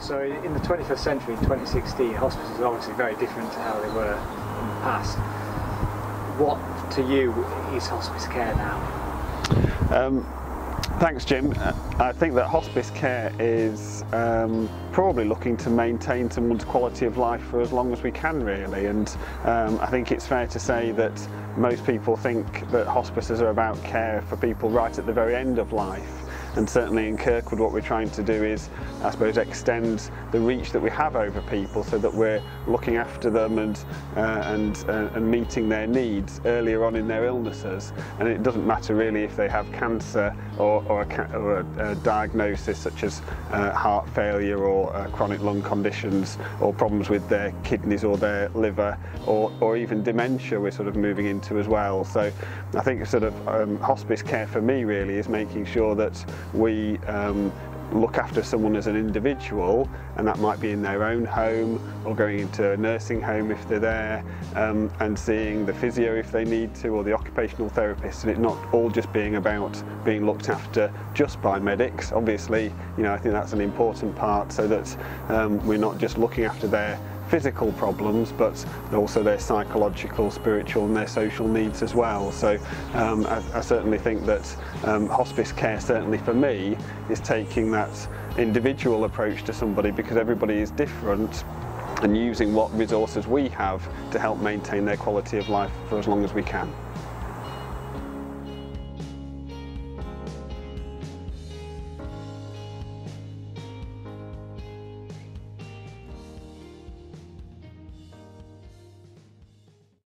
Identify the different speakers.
Speaker 1: So in the 21st century, in 2016, hospices are obviously very different to how they were in the past. What to you is hospice care now?
Speaker 2: Um, Thanks, Jim. I think that hospice care is um, probably looking to maintain someone's quality of life for as long as we can, really. And um, I think it's fair to say that most people think that hospices are about care for people right at the very end of life and certainly in Kirkwood what we're trying to do is I suppose extend the reach that we have over people so that we're looking after them and uh, and uh, and meeting their needs earlier on in their illnesses. And it doesn't matter really if they have cancer or, or, a, or a, a, diagnosis such as uh, heart failure or uh, chronic lung conditions or problems with their kidneys or their liver or, or even dementia we're sort of moving into as well. So I think sort of um, hospice care for me really is making sure that we um, look after someone as an individual and that might be in their own home or going into a nursing home if they're there um, and seeing the physio if they need to or the occupational therapist and it not all just being about being looked after just by medics. Obviously you know I think that's an important part so that um, we're not just looking after their physical problems but also their psychological, spiritual and their social needs as well. So um, I, I, certainly think that um, hospice care certainly for me is taking that individual approach to somebody because everybody is different and using what resources we have to help maintain their quality of life for as long as we can.